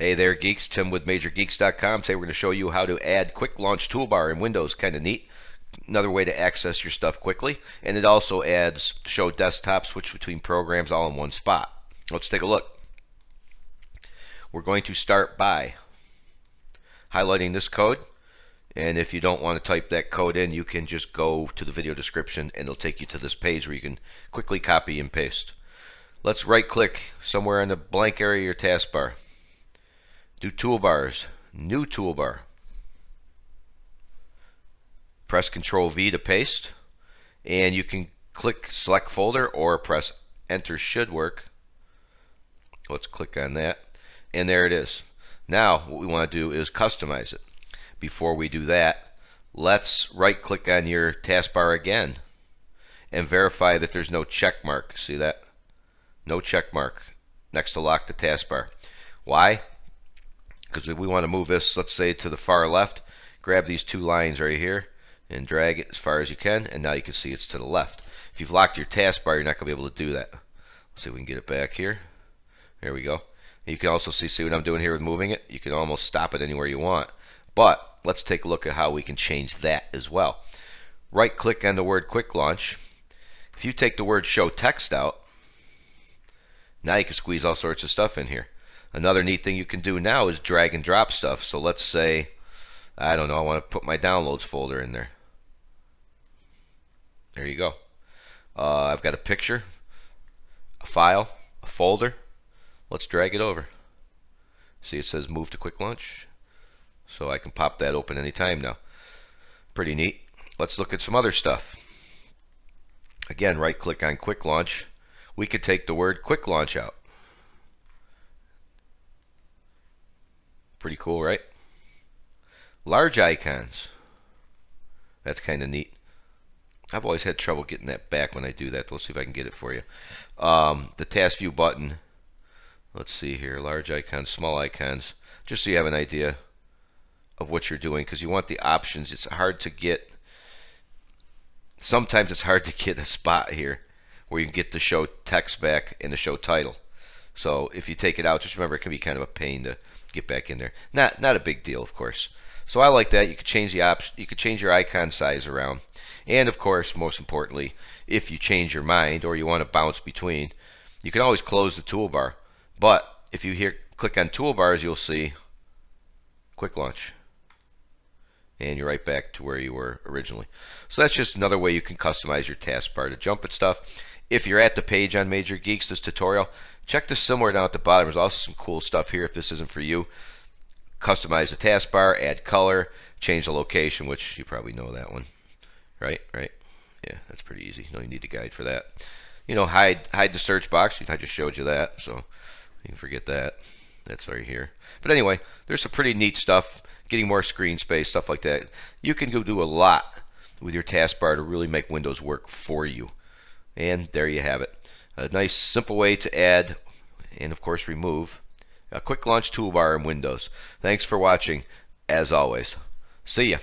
Hey there, geeks. Tim with MajorGeeks.com. Today we're going to show you how to add Quick Launch Toolbar in Windows. Kind of neat. Another way to access your stuff quickly. And it also adds Show Desktop, switch between programs all in one spot. Let's take a look. We're going to start by highlighting this code. And if you don't want to type that code in, you can just go to the video description and it'll take you to this page where you can quickly copy and paste. Let's right click somewhere in the blank area of your taskbar. Do toolbars, new toolbar. Press Control V to paste, and you can click select folder or press enter should work. Let's click on that, and there it is. Now what we want to do is customize it. Before we do that, let's right click on your taskbar again and verify that there's no check mark. See that? No check mark next to lock the taskbar. Why? Because if we want to move this, let's say to the far left, grab these two lines right here and drag it as far as you can, and now you can see it's to the left. If you've locked your taskbar, you're not going to be able to do that. Let's see if we can get it back here. There we go. You can also see, see what I'm doing here with moving it? You can almost stop it anywhere you want. But let's take a look at how we can change that as well. Right click on the word quick launch. If you take the word show text out, now you can squeeze all sorts of stuff in here. Another neat thing you can do now is drag and drop stuff. So let's say, I don't know, I want to put my downloads folder in there. There you go. Uh, I've got a picture, a file, a folder. Let's drag it over. See it says move to quick launch. So I can pop that open anytime now. Pretty neat. Let's look at some other stuff. Again, right click on quick launch. We could take the word quick launch out. Pretty cool, right? Large icons. That's kind of neat. I've always had trouble getting that back when I do that. Let's see if I can get it for you. Um, the task view button. Let's see here. Large icons, small icons. Just so you have an idea of what you're doing because you want the options. It's hard to get. Sometimes it's hard to get a spot here where you can get the show text back and the show title. So if you take it out, just remember it can be kind of a pain to get back in there. Not not a big deal, of course. So I like that. You could change the option. You could change your icon size around, and of course, most importantly, if you change your mind or you want to bounce between, you can always close the toolbar. But if you here click on toolbars, you'll see quick launch. And you're right back to where you were originally. So that's just another way you can customize your taskbar to jump at stuff. If you're at the page on Major Geeks, this tutorial, check this somewhere down at the bottom. There's also some cool stuff here if this isn't for you. Customize the taskbar, add color, change the location, which you probably know that one. Right, right. Yeah, that's pretty easy. No, you need a guide for that. You know, hide hide the search box. I just showed you that, so you can forget that. That's right here. But anyway, there's some pretty neat stuff. Getting more screen space, stuff like that. You can go do a lot with your taskbar to really make Windows work for you. And there you have it. A nice simple way to add and of course remove a quick launch toolbar in Windows. Thanks for watching as always. See ya.